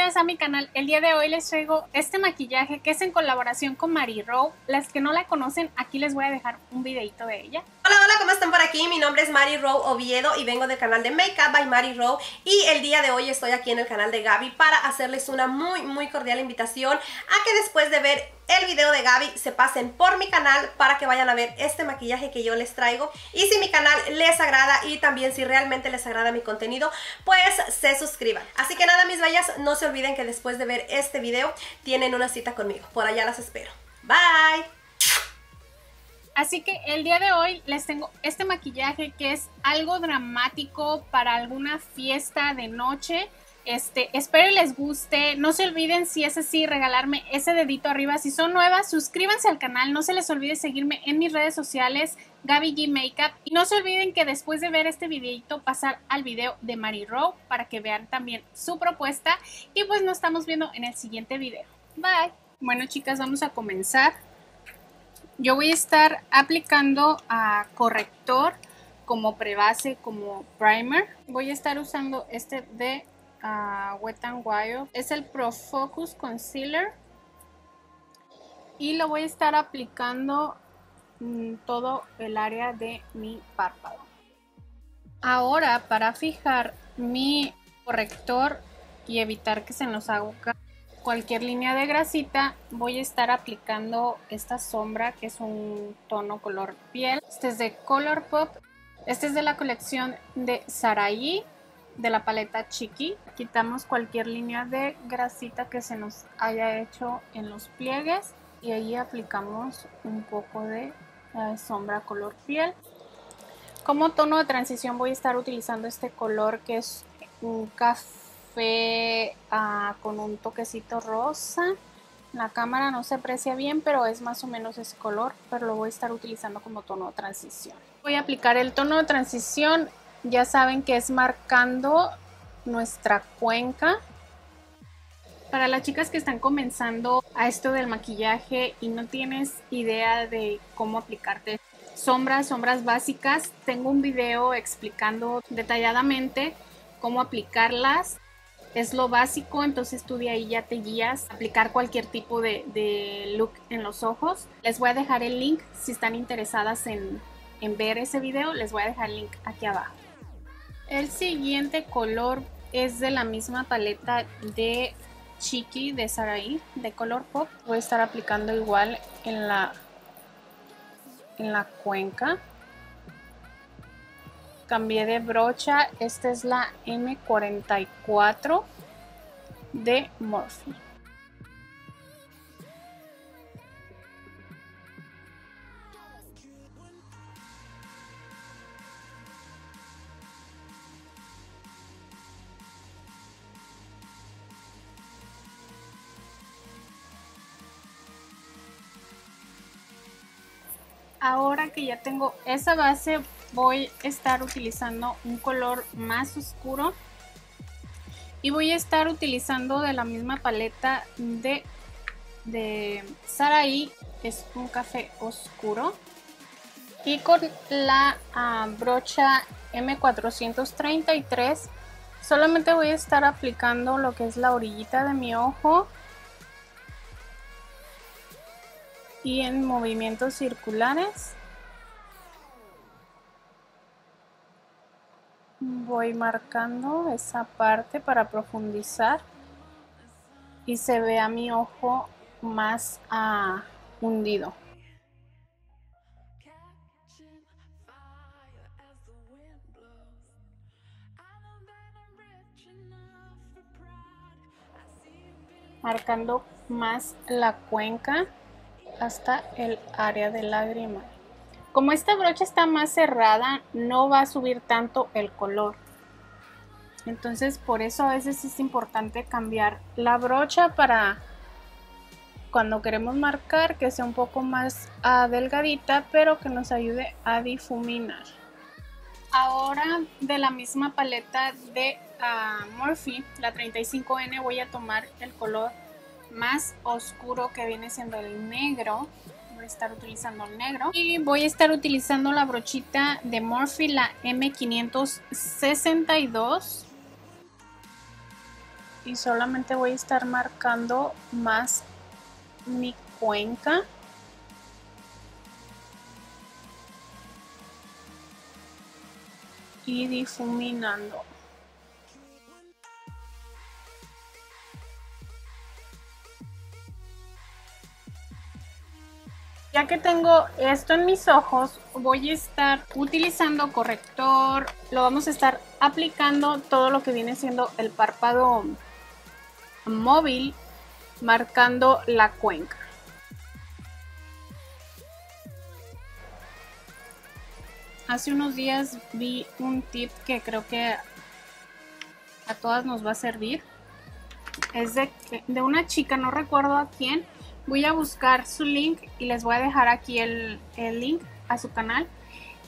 a mi canal. El día de hoy les traigo este maquillaje que es en colaboración con Mari Rowe. Las que no la conocen, aquí les voy a dejar un videito de ella. Hola, hola, ¿cómo están por aquí? Mi nombre es Mari Rowe Oviedo y vengo del canal de Makeup by Mari Rowe y el día de hoy estoy aquí en el canal de Gaby para hacerles una muy, muy cordial invitación a que después de ver el video de Gaby se pasen por mi canal para que vayan a ver este maquillaje que yo les traigo. Y si mi canal les agrada y también si realmente les agrada mi contenido pues se suscriban. Así que nada mis bellas no se olviden que después de ver este video tienen una cita conmigo. Por allá las espero. Bye. Así que el día de hoy les tengo este maquillaje que es algo dramático para alguna fiesta de noche este, espero les guste. No se olviden, si es así, regalarme ese dedito arriba. Si son nuevas, suscríbanse al canal. No se les olvide seguirme en mis redes sociales, Gaby G Makeup. Y no se olviden que después de ver este videito, pasar al video de Mari Rowe para que vean también su propuesta. Y pues nos estamos viendo en el siguiente video. Bye. Bueno, chicas, vamos a comenzar. Yo voy a estar aplicando a corrector como prebase, como primer. Voy a estar usando este de Wet n Wild. Es el Pro Focus Concealer. Y lo voy a estar aplicando todo el área de mi párpado. Ahora, para fijar mi corrector y evitar que se nos haga cualquier línea de grasita, voy a estar aplicando esta sombra que es un tono color piel. Este es de Colourpop. Este es de la colección de Saraí de la paleta Chiqui. Quitamos cualquier línea de grasita que se nos haya hecho en los pliegues y ahí aplicamos un poco de eh, sombra color piel. Como tono de transición voy a estar utilizando este color que es un café ah, con un toquecito rosa. La cámara no se aprecia bien, pero es más o menos ese color, pero lo voy a estar utilizando como tono de transición. Voy a aplicar el tono de transición ya saben que es marcando nuestra cuenca. Para las chicas que están comenzando a esto del maquillaje y no tienes idea de cómo aplicarte sombras, sombras básicas, tengo un video explicando detalladamente cómo aplicarlas. Es lo básico, entonces tú de ahí ya te guías a aplicar cualquier tipo de, look en los ojos. Les voy a dejar el link si están interesadas en ver ese video, les voy a dejar el link aquí abajo. El siguiente color es de la misma paleta de Chiqui de Saraí de color pop. Voy a estar aplicando igual en la, en la cuenca. Cambié de brocha. Esta es la M44 de Morphe. Ahora que ya tengo esa base voy a estar utilizando un color más oscuro. Y voy a estar utilizando de la misma paleta de, de Saraí es un café oscuro. Y con la ah, brocha M433 solamente voy a estar aplicando lo que es la orillita de mi ojo y en movimientos circulares voy marcando esa parte para profundizar y se vea mi ojo más ah, hundido. Marcando más la cuenca hasta el área de lágrima. Como esta brocha está más cerrada, no va a subir tanto el color. Entonces por eso a veces es importante cambiar la brocha para cuando queremos marcar que sea un poco más delgadita, pero que nos ayude a difuminar. Ahora de la misma paleta de uh, Morphe, la 35N, voy a tomar el color más oscuro que viene siendo el negro. Voy a estar utilizando el negro. Y voy a estar utilizando la brochita de Morphe la M562 y solamente voy a estar marcando más mi cuenca. Y difuminando Ya que tengo esto en mis ojos, voy a estar utilizando corrector. Lo vamos a estar aplicando todo lo que viene siendo el párpado móvil, marcando la cuenca. Hace unos días vi un tip que creo que a todas nos va a servir. Es de, de una chica, no recuerdo a quién, voy a buscar su link y les voy a dejar aquí el, link a su canal.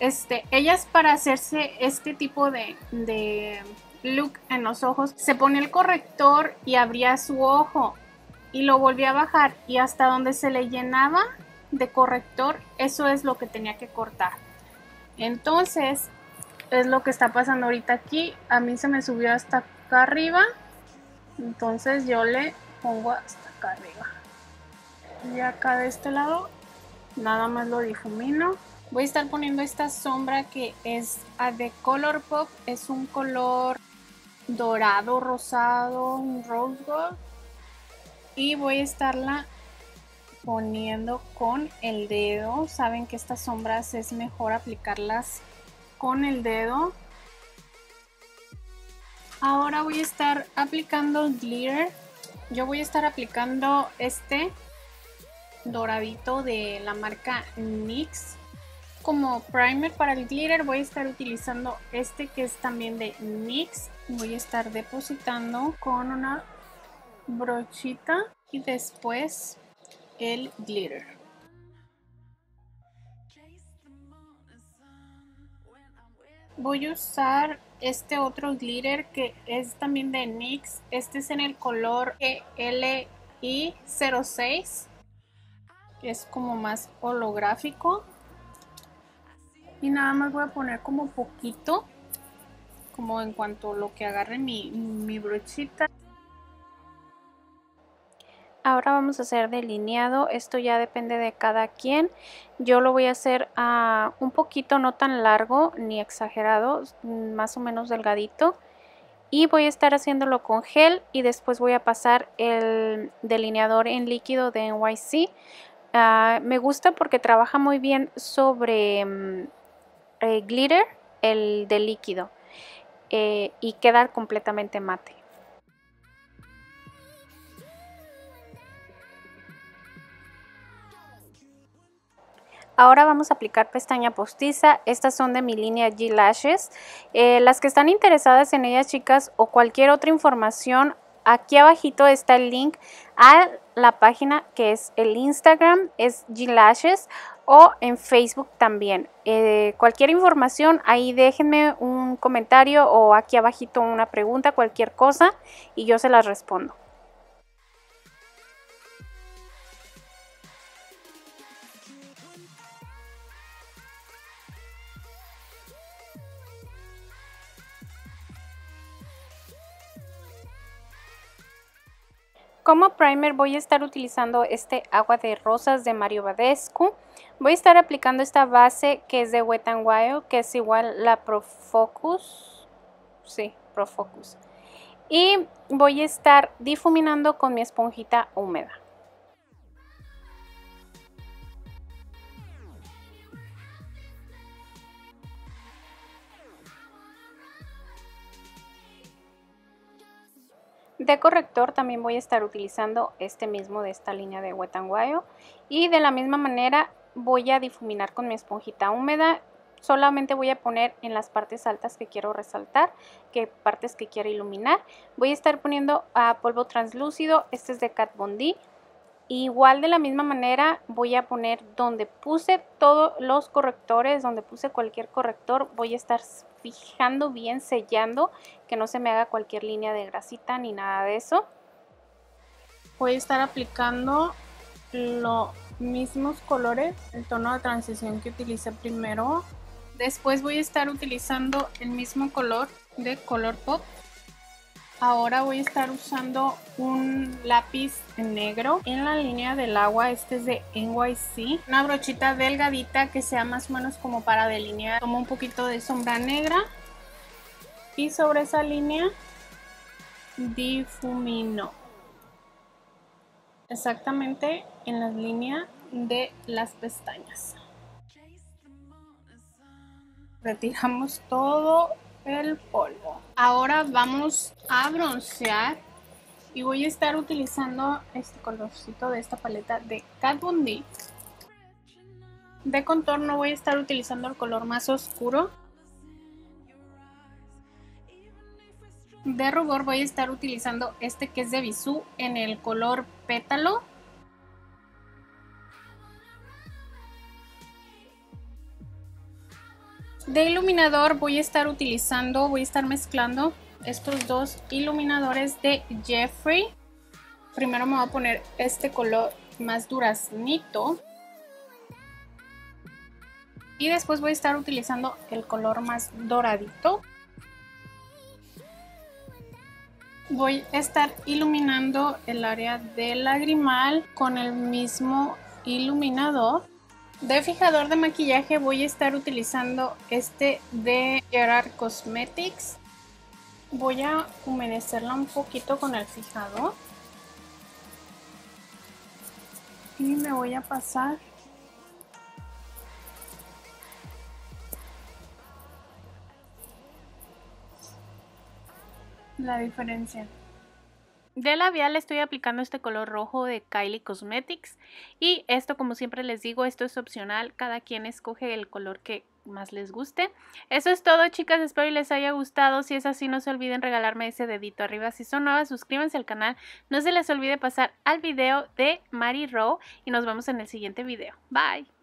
Este, ellas para hacerse este tipo de, de look en los ojos, se pone el corrector y abría su ojo y lo volvía a bajar y hasta donde se le llenaba de corrector, eso es lo que tenía que cortar. Entonces, es lo que está pasando ahorita aquí. A mí se me subió hasta acá arriba. Entonces yo le pongo hasta acá arriba y acá de este lado. Nada más lo difumino. Voy a estar poniendo esta sombra que es de Color Pop. Es un color dorado rosado un rose gold. Y voy a estarla poniendo con el dedo. Saben que estas sombras es mejor aplicarlas con el dedo. Ahora voy a estar aplicando glitter. Yo voy a estar aplicando este doradito de la marca NYX. Como primer para el glitter voy a estar utilizando este que es también de NYX. Voy a estar depositando con una brochita y después el glitter. Voy a usar este otro glitter que es también de NYX. Este es en el color LI06 es como más holográfico y nada más voy a poner como poquito como en cuanto lo que agarre mi, mi brochita Ahora vamos a hacer delineado, esto ya depende de cada quien. Yo lo voy a hacer a un poquito no tan largo ni exagerado, más o menos delgadito. Y voy a estar haciéndolo con gel y después voy a pasar el delineador en líquido de NYC. Ah, me gusta porque trabaja muy bien sobre mm, eh, glitter, el de líquido, eh, y queda completamente mate. Ahora vamos a aplicar pestaña postiza. Estas son de mi línea G Lashes. Eh, las que están interesadas en ellas, chicas, o cualquier otra información, aquí abajito está el link a la página que es el Instagram, es G-Lashes o en Facebook también. Eh, cualquier información, ahí déjenme un comentario o aquí abajito una pregunta, cualquier cosa y yo se las respondo. Como primer voy a estar utilizando este agua de rosas de Mario Badescu. Voy a estar aplicando esta base que es de Wet n Wild, que es igual la Pro Focus. Sí, Pro Focus. Y voy a estar difuminando con mi esponjita húmeda. Corrector también voy a estar utilizando este mismo de esta línea de Wet n Wild y de la misma manera voy a difuminar con mi esponjita húmeda. Solamente voy a poner en las partes altas que quiero resaltar, que partes que quiero iluminar. Voy a estar poniendo a polvo translúcido, este es de Kat Von D Igual de la misma manera voy a poner donde puse todos los correctores, donde puse cualquier corrector, voy a estar fijando bien, sellando, que no se me haga cualquier línea de grasita ni nada de eso. Voy a estar aplicando los mismos colores, el tono de transición que utilicé primero. Después voy a estar utilizando el mismo color de Color Pop Ahora voy a estar usando un lápiz negro en la línea del agua. Este es de NYC. Una brochita delgadita que sea más o menos como para delinear. Tomo un poquito de sombra negra. Y sobre esa línea difumino. Exactamente en la línea de las pestañas. Retiramos todo el polvo. Ahora vamos a broncear y voy a estar utilizando este colorcito de esta paleta de Kat Von D. De contorno voy a estar utilizando el color más oscuro. De rubor voy a estar utilizando este que es de Bisú en el color pétalo. De iluminador voy a estar utilizando, voy a estar mezclando estos dos iluminadores de Jeffrey. Primero me voy a poner este color más duraznito. Y después voy a estar utilizando el color más doradito. Voy a estar iluminando el área del lagrimal con el mismo iluminador. De fijador de maquillaje voy a estar utilizando este de Gerard Cosmetics. Voy a humedecerla un poquito con el fijador. Y me voy a pasar la diferencia. De labial estoy aplicando este color rojo de Kylie Cosmetics y esto como siempre les digo, esto es opcional, cada quien escoge el color que más les guste. Eso es todo chicas, espero y les haya gustado, si es así no se olviden regalarme ese dedito arriba, si son nuevas suscríbanse al canal, no se les olvide pasar al video de Mari Rowe y nos vemos en el siguiente video, bye.